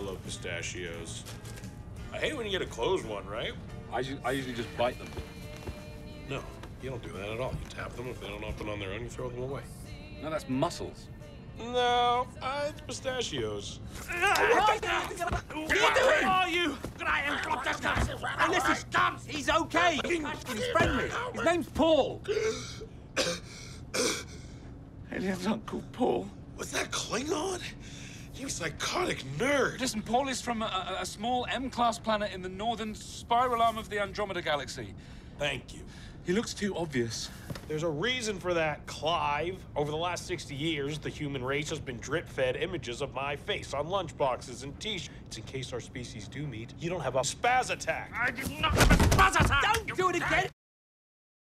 I love pistachios. I hate when you get a closed one, right? I, I usually just bite them. No, you don't do that at all. You tap them. If they don't open on their own, you throw them away. No, that's mussels. No, uh, it's pistachios. What are you? I am from the scum. And this is scum. He's okay. He's friendly. His name's Paul. Alien's Uncle Paul. Was that Klingon? You psychotic nerd. Listen, Paul is from a, a, a small M-class planet in the northern spiral arm of the Andromeda Galaxy. Thank you. He looks too obvious. There's a reason for that, Clive. Over the last 60 years, the human race has been drip-fed images of my face on lunchboxes and t-shirts. In case our species do meet, you don't have a spaz attack. I did not have a buzz attack. Don't do it again.